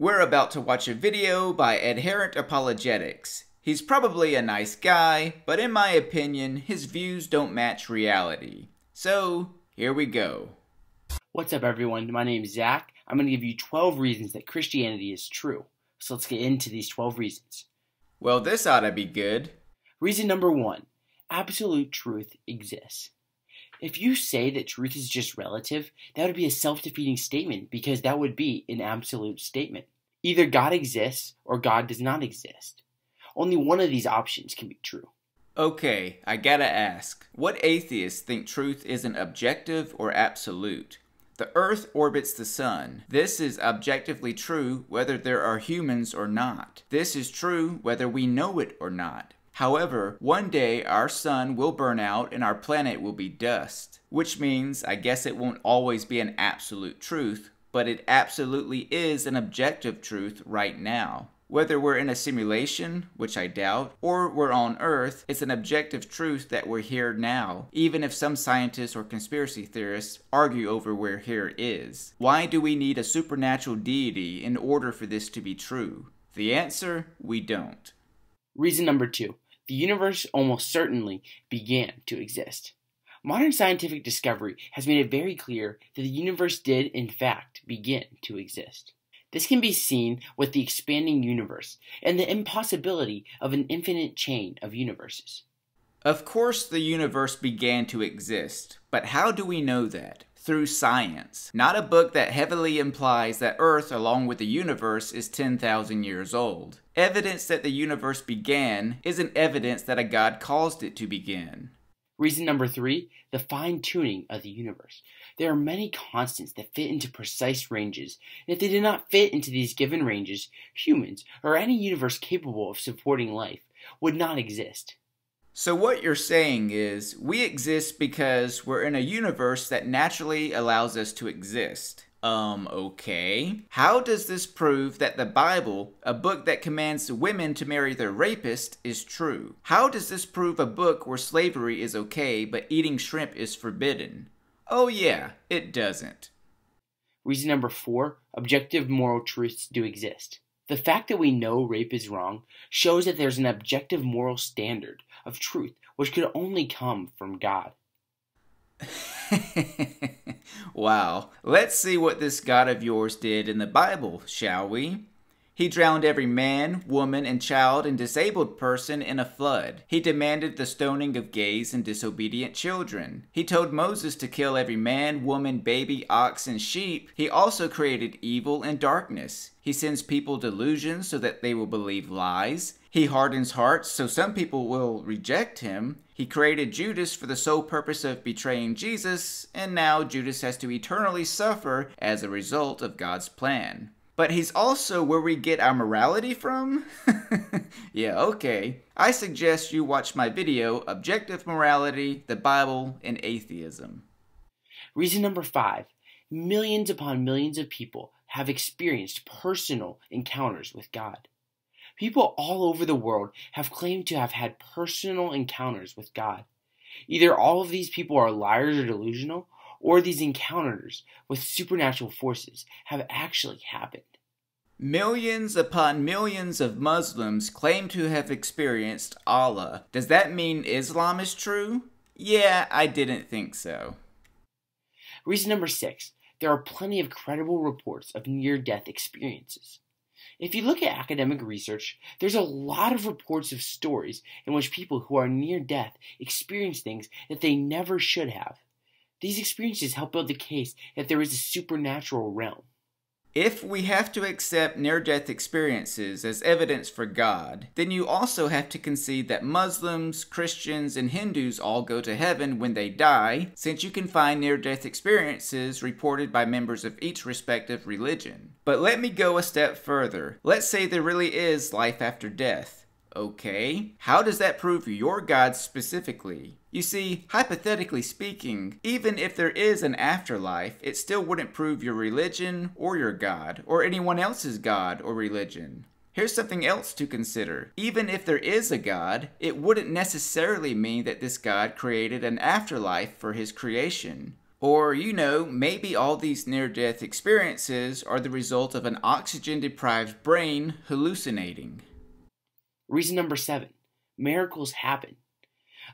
We're about to watch a video by Adherent Apologetics. He's probably a nice guy, but in my opinion, his views don't match reality. So, here we go. What's up, everyone? My name is Zach. I'm going to give you 12 reasons that Christianity is true. So let's get into these 12 reasons. Well, this ought to be good. Reason number one absolute truth exists. If you say that truth is just relative, that would be a self defeating statement because that would be an absolute statement. Either God exists or God does not exist. Only one of these options can be true. Okay, I gotta ask what atheists think truth isn't objective or absolute? The Earth orbits the Sun. This is objectively true whether there are humans or not. This is true whether we know it or not. However, one day our sun will burn out and our planet will be dust. Which means, I guess it won't always be an absolute truth, but it absolutely is an objective truth right now. Whether we're in a simulation, which I doubt, or we're on Earth, it's an objective truth that we're here now, even if some scientists or conspiracy theorists argue over where here is. Why do we need a supernatural deity in order for this to be true? The answer we don't. Reason number two the universe almost certainly began to exist. Modern scientific discovery has made it very clear that the universe did, in fact, begin to exist. This can be seen with the expanding universe and the impossibility of an infinite chain of universes. Of course, the universe began to exist, but how do we know that? through science, not a book that heavily implies that Earth, along with the universe, is 10,000 years old. Evidence that the universe began isn't evidence that a God caused it to begin. Reason number three the fine tuning of the universe. There are many constants that fit into precise ranges, and if they did not fit into these given ranges, humans, or any universe capable of supporting life, would not exist. So, what you're saying is, we exist because we're in a universe that naturally allows us to exist. Um, okay. How does this prove that the Bible, a book that commands women to marry their rapist, is true? How does this prove a book where slavery is okay but eating shrimp is forbidden? Oh, yeah, it doesn't. Reason number four objective moral truths do exist. The fact that we know rape is wrong shows that there's an objective moral standard of truth which could only come from God. wow. Let's see what this God of yours did in the Bible, shall we? He drowned every man, woman, and child and disabled person in a flood. He demanded the stoning of gays and disobedient children. He told Moses to kill every man, woman, baby, ox, and sheep. He also created evil and darkness. He sends people delusions so that they will believe lies. He hardens hearts so some people will reject him. He created Judas for the sole purpose of betraying Jesus, and now Judas has to eternally suffer as a result of God's plan but he's also where we get our morality from? yeah, okay. I suggest you watch my video, Objective Morality, the Bible, and Atheism. Reason number five millions upon millions of people have experienced personal encounters with God. People all over the world have claimed to have had personal encounters with God. Either all of these people are liars or delusional, or these encounters with supernatural forces have actually happened. Millions upon millions of Muslims claim to have experienced Allah. Does that mean Islam is true? Yeah, I didn't think so. Reason number six there are plenty of credible reports of near death experiences. If you look at academic research, there's a lot of reports of stories in which people who are near death experience things that they never should have. These experiences help build the case that there is a supernatural realm. If we have to accept near death experiences as evidence for God, then you also have to concede that Muslims, Christians, and Hindus all go to heaven when they die, since you can find near death experiences reported by members of each respective religion. But let me go a step further. Let's say there really is life after death. Okay, how does that prove your God specifically? You see, hypothetically speaking, even if there is an afterlife, it still wouldn't prove your religion or your God, or anyone else's God or religion. Here's something else to consider. Even if there is a God, it wouldn't necessarily mean that this God created an afterlife for his creation. Or, you know, maybe all these near death experiences are the result of an oxygen deprived brain hallucinating. Reason number seven miracles happen.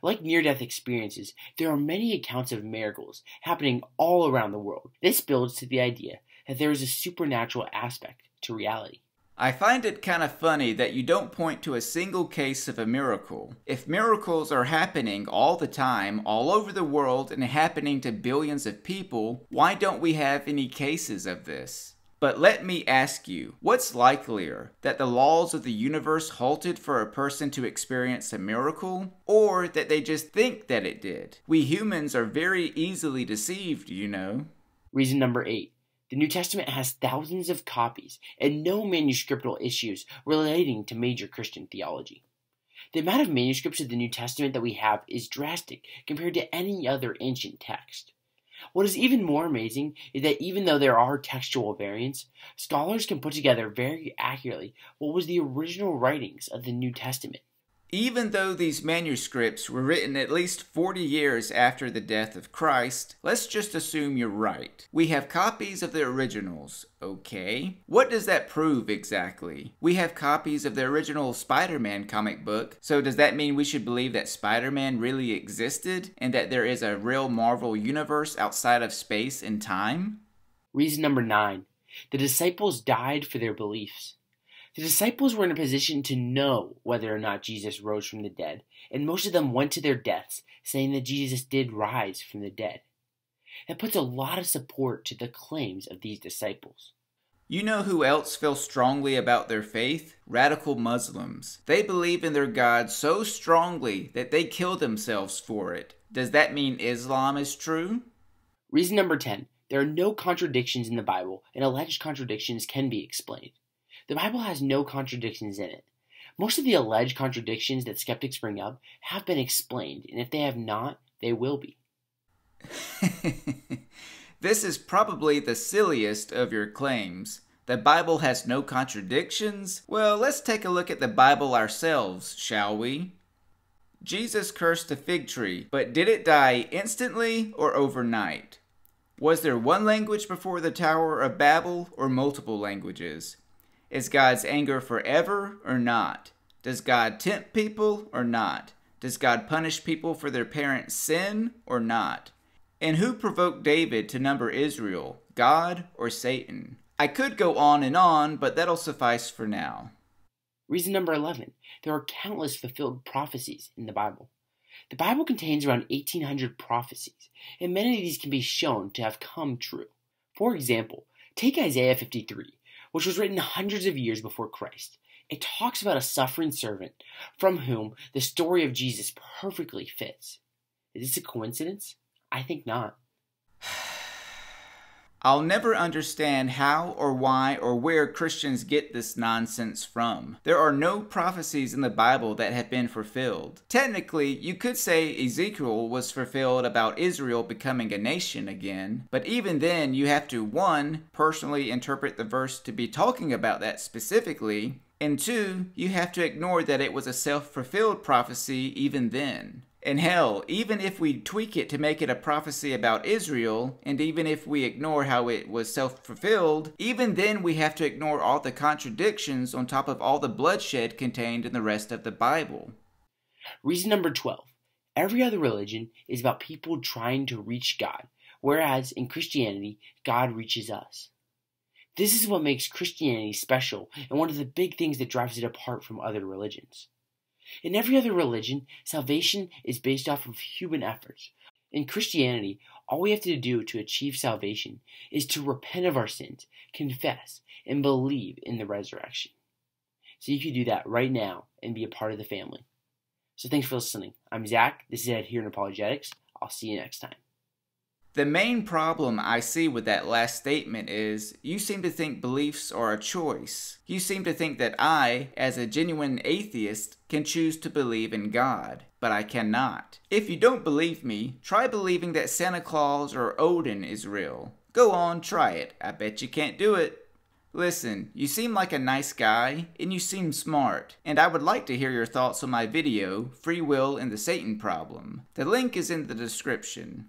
Like near death experiences, there are many accounts of miracles happening all around the world. This builds to the idea that there is a supernatural aspect to reality. I find it kind of funny that you don't point to a single case of a miracle. If miracles are happening all the time, all over the world, and happening to billions of people, why don't we have any cases of this? But let me ask you, what's likelier, that the laws of the universe halted for a person to experience a miracle, or that they just think that it did? We humans are very easily deceived, you know. Reason number eight the New Testament has thousands of copies and no manuscriptal issues relating to major Christian theology. The amount of manuscripts of the New Testament that we have is drastic compared to any other ancient text. What is even more amazing is that even though there are textual variants, scholars can put together very accurately what was the original writings of the New Testament. Even though these manuscripts were written at least 40 years after the death of Christ, let's just assume you're right. We have copies of the originals, okay? What does that prove exactly? We have copies of the original Spider Man comic book, so does that mean we should believe that Spider Man really existed and that there is a real Marvel universe outside of space and time? Reason number nine the disciples died for their beliefs. The disciples were in a position to know whether or not Jesus rose from the dead, and most of them went to their deaths saying that Jesus did rise from the dead. That puts a lot of support to the claims of these disciples. You know who else feels strongly about their faith? Radical Muslims. They believe in their God so strongly that they kill themselves for it. Does that mean Islam is true? Reason number 10 there are no contradictions in the Bible, and alleged contradictions can be explained. The Bible has no contradictions in it. Most of the alleged contradictions that skeptics bring up have been explained, and if they have not, they will be. this is probably the silliest of your claims. The Bible has no contradictions? Well, let's take a look at the Bible ourselves, shall we? Jesus cursed a fig tree, but did it die instantly or overnight? Was there one language before the Tower of Babel or multiple languages? Is God's anger forever or not? Does God tempt people or not? Does God punish people for their parents' sin or not? And who provoked David to number Israel, God or Satan? I could go on and on, but that'll suffice for now. Reason number 11 there are countless fulfilled prophecies in the Bible. The Bible contains around 1,800 prophecies, and many of these can be shown to have come true. For example, take Isaiah 53, which was written hundreds of years before Christ. It talks about a suffering servant from whom the story of Jesus perfectly fits. Is this a coincidence? I think not. I'll never understand how or why or where Christians get this nonsense from. There are no prophecies in the Bible that have been fulfilled. Technically, you could say Ezekiel was fulfilled about Israel becoming a nation again, but even then, you have to 1. personally interpret the verse to be talking about that specifically, and 2. you have to ignore that it was a self fulfilled prophecy even then. And hell, even if we tweak it to make it a prophecy about Israel, and even if we ignore how it was self fulfilled, even then we have to ignore all the contradictions on top of all the bloodshed contained in the rest of the Bible. Reason number 12 every other religion is about people trying to reach God, whereas in Christianity, God reaches us. This is what makes Christianity special and one of the big things that drives it apart from other religions. In every other religion, salvation is based off of human efforts. In Christianity, all we have to do to achieve salvation is to repent of our sins, confess, and believe in the resurrection. So you can do that right now and be a part of the family. So thanks for listening. I'm Zach. This is Adherent Apologetics. I'll see you next time. The main problem I see with that last statement is you seem to think beliefs are a choice. You seem to think that I, as a genuine atheist, can choose to believe in God, but I cannot. If you don't believe me, try believing that Santa Claus or Odin is real. Go on, try it. I bet you can't do it. Listen, you seem like a nice guy, and you seem smart, and I would like to hear your thoughts on my video, Free Will and the Satan Problem. The link is in the description.